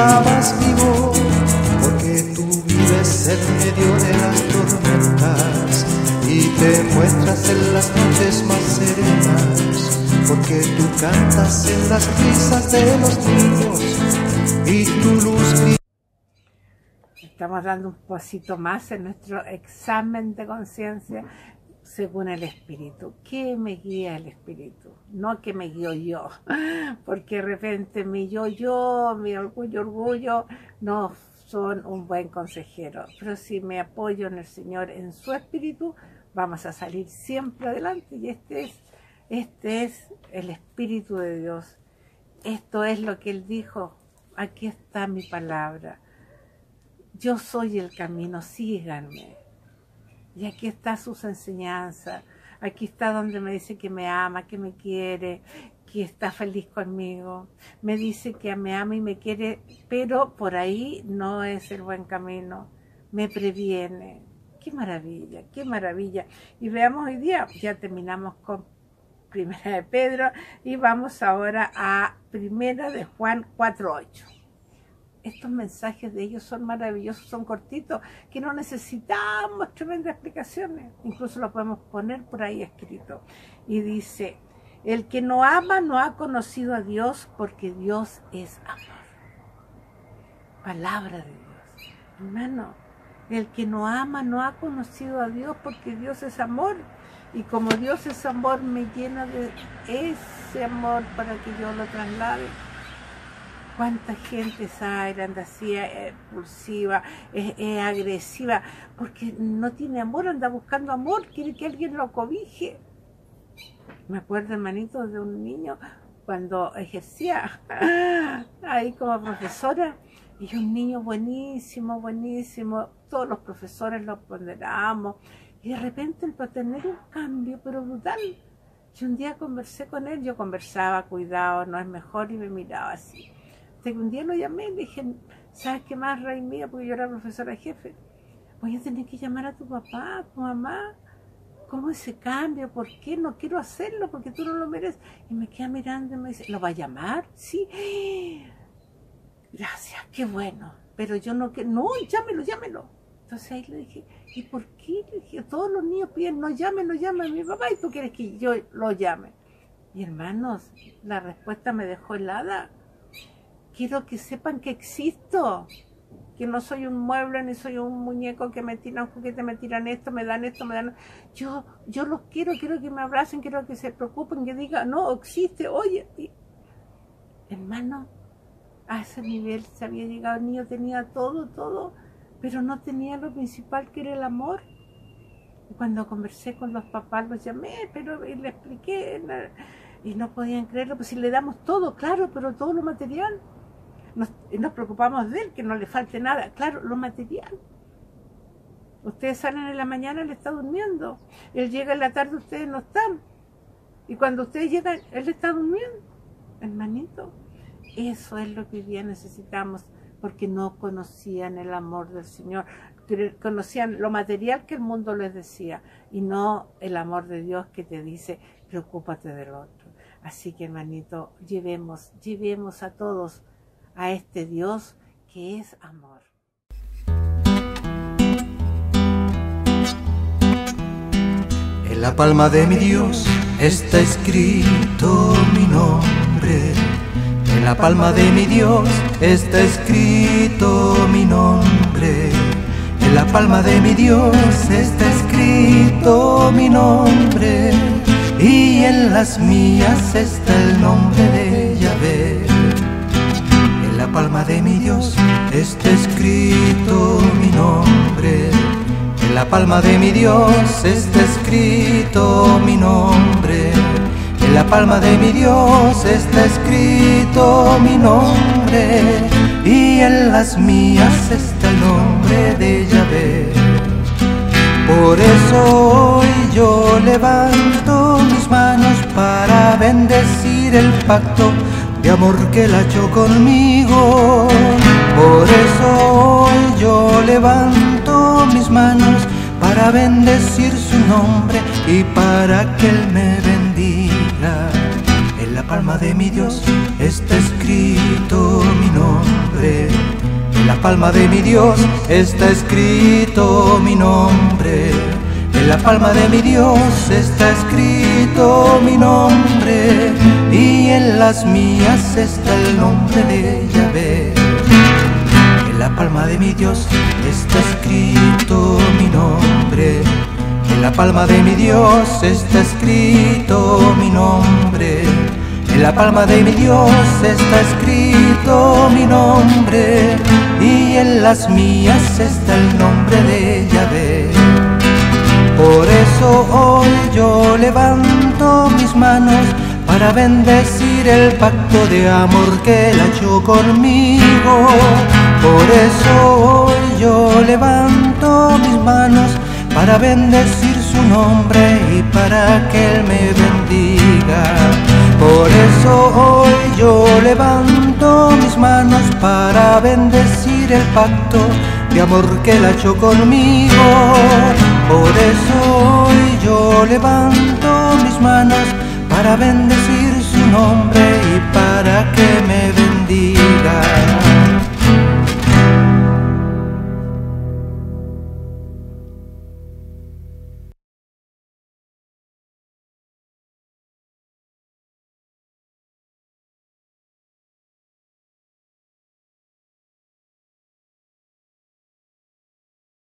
estabas vivo, porque tú vives en medio de las tormentas y te muestras en las noches más serenas, porque tú cantas en las risas de los niños y tu luz. Estamos dando un pasito más en nuestro examen de conciencia según el Espíritu. ¿Qué me guía el Espíritu? No que me guío yo, porque de repente mi yo-yo, mi orgullo-orgullo no son un buen consejero. Pero si me apoyo en el Señor, en su Espíritu, vamos a salir siempre adelante. Y este es, este es el Espíritu de Dios. Esto es lo que Él dijo. Aquí está mi palabra. Yo soy el camino, síganme y aquí está sus enseñanzas. Aquí está donde me dice que me ama, que me quiere, que está feliz conmigo. Me dice que me ama y me quiere, pero por ahí no es el buen camino. Me previene. Qué maravilla, qué maravilla. Y veamos hoy día, ya terminamos con Primera de Pedro y vamos ahora a Primera de Juan 4.8 estos mensajes de ellos son maravillosos, son cortitos, que no necesitamos tremendas explicaciones. Incluso lo podemos poner por ahí escrito. Y dice, el que no ama no ha conocido a Dios porque Dios es amor. Palabra de Dios. Hermano, el que no ama no ha conocido a Dios porque Dios es amor. Y como Dios es amor, me llena de ese amor para que yo lo traslade cuánta gente esa anda así expulsiva, es, agresiva, porque no tiene amor, anda buscando amor, quiere que alguien lo cobije. Me acuerdo, hermanito, de un niño cuando ejercía ahí como profesora, y un niño buenísimo, buenísimo, todos los profesores lo ponderamos, y de repente empezó a tener un cambio, pero brutal. Y un día conversé con él, yo conversaba, cuidado, no es mejor, y me miraba así un día lo llamé y le dije, ¿sabes qué más, rey mía? Porque yo era profesora jefe. Voy a tener que llamar a tu papá, a tu mamá. ¿Cómo ese cambio? ¿Por qué? No quiero hacerlo porque tú no lo mereces. Y me queda mirando y me dice, ¿lo va a llamar? Sí. Gracias, qué bueno. Pero yo no quiero, no, llámelo, llámelo. Entonces ahí le dije, ¿y por qué? Todos los niños piden, no llamen, no llamen a mi papá y tú quieres que yo lo llame. Y hermanos, la respuesta me dejó helada quiero que sepan que existo, que no soy un mueble ni soy un muñeco que me tiran juguete, me tiran esto, me dan esto, me dan... Yo, yo los quiero, quiero que me abracen, quiero que se preocupen, que digan, no, existe, oye. Hermano, a ese nivel se había llegado, niño tenía todo, todo, pero no tenía lo principal que era el amor. Cuando conversé con los papás, los llamé, pero y le expliqué, y no podían creerlo, pues si le damos todo, claro, pero todo lo material nos, preocupamos de él, que no le falte nada. Claro, lo material. Ustedes salen en la mañana, él está durmiendo. Él llega en la tarde, ustedes no están. Y cuando ustedes llegan, él está durmiendo. Hermanito, eso es lo que hoy día necesitamos, porque no conocían el amor del Señor. Conocían lo material que el mundo les decía y no el amor de Dios que te dice, preocúpate del otro. Así que hermanito, llevemos, llevemos a todos a este Dios que es amor. En la palma de mi Dios está escrito mi nombre. En la palma de mi Dios está escrito mi nombre. En la palma de mi Dios está escrito mi nombre. Y en las mías está el nombre de Yahvé palma de mi Dios está escrito mi nombre. En la palma de mi Dios está escrito mi nombre. En la palma de mi Dios está escrito mi nombre. Y en las mías está el nombre de Yahvé. Por eso hoy yo levanto mis manos para bendecir el pacto de amor que la echó conmigo. Por eso hoy yo levanto mis manos para bendecir su nombre y para que Él me bendiga. En la palma de mi Dios está escrito mi nombre. En la palma de mi Dios está escrito mi nombre. En la palma de mi Dios está escrito mi nombre. Y en las mías está el nombre de Yahvé. En la palma de mi Dios está escrito mi nombre. En la palma de mi Dios está escrito mi nombre. En la palma de mi Dios está escrito mi nombre. Y en las mías está el nombre de Yahvé. Por eso hoy yo levanto mis manos para bendecir el pacto de amor que él ha hecho conmigo. Por eso hoy yo levanto mis manos para bendecir su nombre y para que Él me bendiga. Por eso hoy yo levanto mis manos para bendecir el pacto de amor que Él ha hecho conmigo. Por eso hoy yo levanto mis manos para bendecir su nombre y para que me bendiga.